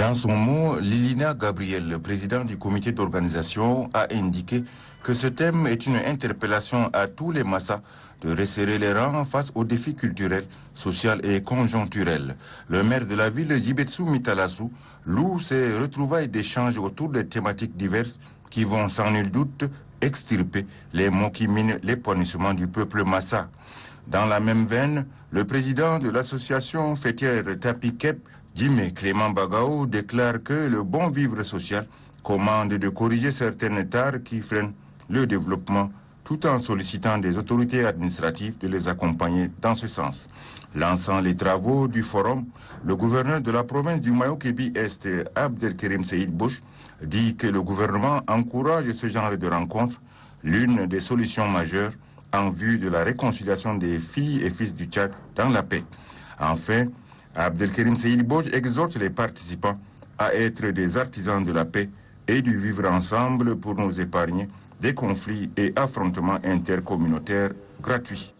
Dans son mot, Lilina Gabriel, président du comité d'organisation, a indiqué que ce thème est une interpellation à tous les massas de resserrer les rangs face aux défis culturels, sociaux et conjoncturels. Le maire de la ville, Jibetsu Mitalasu, loue ses retrouvailles d'échanges autour de thématiques diverses qui vont sans nul doute extirper les mots qui minent l'épanouissement du peuple massa. Dans la même veine, le président de l'association fêtière Tapikep, Jimé Clément Bagao, déclare que le bon vivre social commande de corriger certaines tares qui freinent le développement tout en sollicitant des autorités administratives de les accompagner dans ce sens. Lançant les travaux du forum, le gouverneur de la province du Mayo-Kébi Est, Abdelkerim Seïd Bouch, dit que le gouvernement encourage ce genre de rencontres, l'une des solutions majeures en vue de la réconciliation des filles et fils du Tchad dans la paix. Enfin, Abdelkerim Bouch exhorte les participants à être des artisans de la paix et du vivre ensemble pour nous épargner des conflits et affrontements intercommunautaires gratuits.